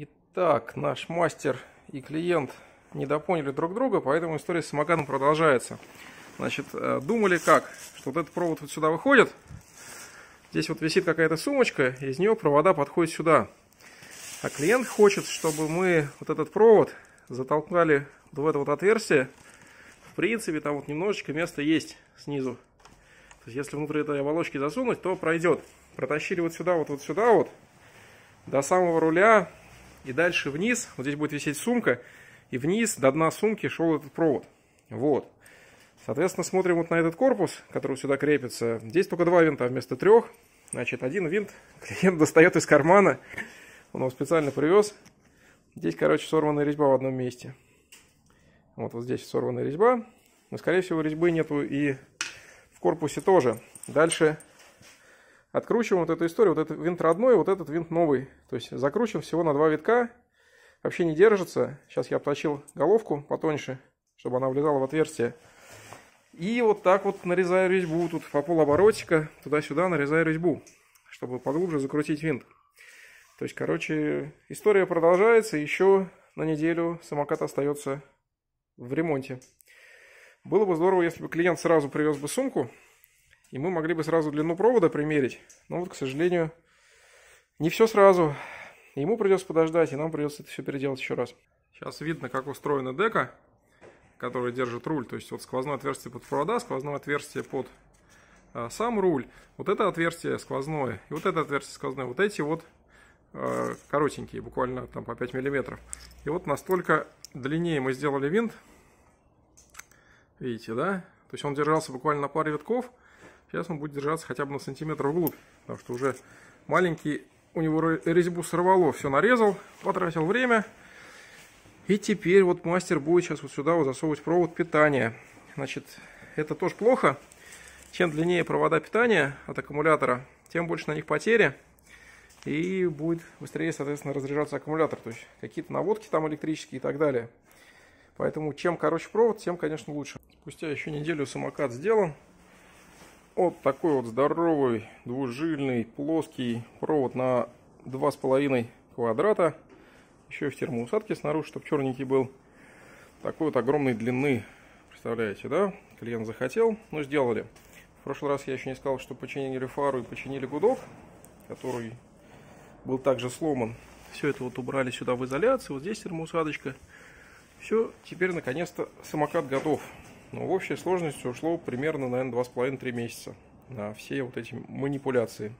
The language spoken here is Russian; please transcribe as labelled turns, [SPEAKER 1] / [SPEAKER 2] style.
[SPEAKER 1] Итак, наш мастер и клиент недопоняли друг друга, поэтому история с самокатом продолжается. Значит, э, думали как, что вот этот провод вот сюда выходит, здесь вот висит какая-то сумочка, из нее провода подходят сюда. А клиент хочет, чтобы мы вот этот провод затолкали в это вот отверстие. В принципе, там вот немножечко места есть снизу. То есть, если внутрь этой оболочки засунуть, то пройдет. Протащили вот сюда, вот, вот сюда вот, до самого руля и дальше вниз, вот здесь будет висеть сумка, и вниз до дна сумки шел этот провод. Вот. Соответственно, смотрим вот на этот корпус, который сюда крепится. Здесь только два винта вместо трех. Значит, один винт клиент достает из кармана. Он его специально привез. Здесь, короче, сорванная резьба в одном месте. Вот, вот здесь сорванная резьба. Но, скорее всего, резьбы нету и в корпусе тоже. Дальше Откручиваем вот эту историю. Вот этот винт родной, вот этот винт новый. То есть закручиваем всего на два витка. Вообще не держится. Сейчас я обточил головку потоньше, чтобы она влезала в отверстие. И вот так вот нарезаю резьбу. Тут по полоборотика туда-сюда нарезаю резьбу, чтобы поглубже закрутить винт. То есть, короче, история продолжается. Еще на неделю самокат остается в ремонте. Было бы здорово, если бы клиент сразу привез бы сумку, и мы могли бы сразу длину провода примерить. Но вот, к сожалению, не все сразу. Ему придется подождать, и нам придется это все переделать еще раз. Сейчас видно, как устроена дека, которая держит руль. То есть вот сквозное отверстие под провода, сквозное отверстие под а, сам руль. Вот это отверстие сквозное, и вот это отверстие сквозное. Вот эти вот а, коротенькие, буквально там по 5 миллиметров. И вот настолько длиннее мы сделали винт. Видите, да? То есть он держался буквально на паре витков. Сейчас он будет держаться хотя бы на сантиметр вглубь, потому что уже маленький у него резьбу сорвало, все нарезал, потратил время. И теперь вот мастер будет сейчас вот сюда вот засовывать провод питания. Значит, это тоже плохо. Чем длиннее провода питания от аккумулятора, тем больше на них потери. И будет быстрее, соответственно, разряжаться аккумулятор. То есть какие-то наводки там электрические и так далее. Поэтому чем короче провод, тем, конечно, лучше. Спустя еще неделю самокат сделан. Вот такой вот здоровый, двужильный, плоский провод на 2,5 квадрата. Еще в термоусадке снаружи, чтобы черненький был. Такой вот огромной длины. Представляете, да? Клиент захотел, но сделали. В прошлый раз я еще не сказал, что починили фару и починили гудок, который был также сломан. Все это вот убрали сюда в изоляцию. Вот здесь термоусадочка. Все, теперь наконец-то самокат готов. Но в общей сложности ушло примерно, наверное, 2,5-3 месяца на все вот эти манипуляции.